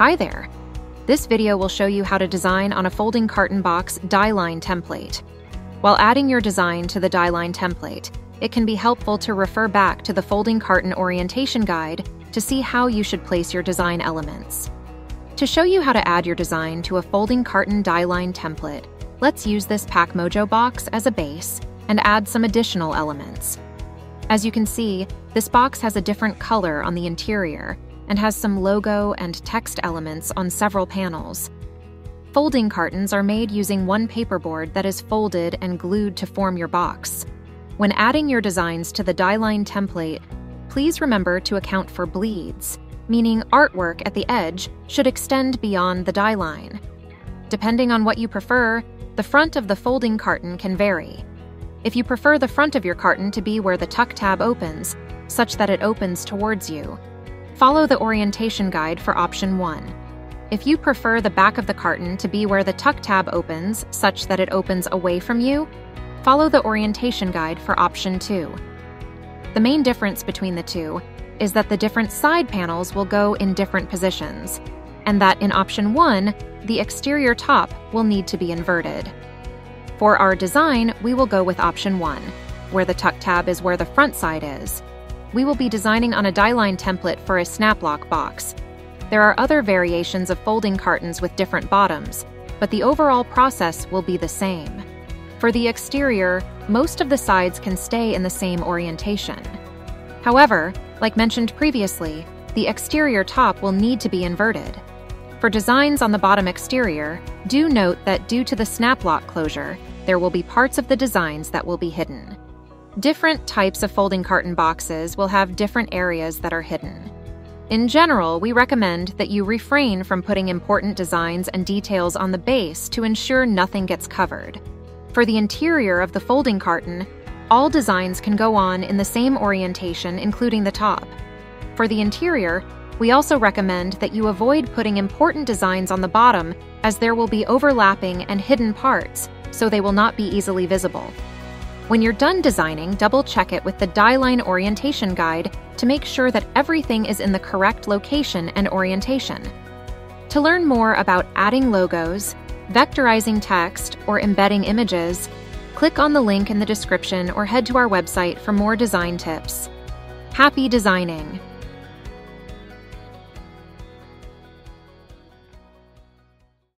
Hi there! This video will show you how to design on a folding carton box die line template. While adding your design to the die line template, it can be helpful to refer back to the folding carton orientation guide to see how you should place your design elements. To show you how to add your design to a folding carton die line template, let's use this PackMojo box as a base and add some additional elements. As you can see, this box has a different color on the interior and has some logo and text elements on several panels. Folding cartons are made using one paperboard that is folded and glued to form your box. When adding your designs to the die line template, please remember to account for bleeds, meaning artwork at the edge should extend beyond the die line. Depending on what you prefer, the front of the folding carton can vary. If you prefer the front of your carton to be where the tuck tab opens, such that it opens towards you, follow the orientation guide for option 1. If you prefer the back of the carton to be where the tuck tab opens, such that it opens away from you, follow the orientation guide for option 2. The main difference between the two is that the different side panels will go in different positions, and that in option 1, the exterior top will need to be inverted. For our design, we will go with option 1, where the tuck tab is where the front side is. We will be designing on a die line template for a snap lock box. There are other variations of folding cartons with different bottoms, but the overall process will be the same. For the exterior, most of the sides can stay in the same orientation. However, like mentioned previously, the exterior top will need to be inverted. For designs on the bottom exterior, do note that due to the snap lock closure, there will be parts of the designs that will be hidden. Different types of folding carton boxes will have different areas that are hidden. In general, we recommend that you refrain from putting important designs and details on the base to ensure nothing gets covered. For the interior of the folding carton, all designs can go on in the same orientation, including the top. For the interior, we also recommend that you avoid putting important designs on the bottom as there will be overlapping and hidden parts, so they will not be easily visible. When you're done designing, double check it with the die line orientation guide to make sure that everything is in the correct location and orientation. To learn more about adding logos, vectorizing text, or embedding images, click on the link in the description or head to our website for more design tips. Happy designing!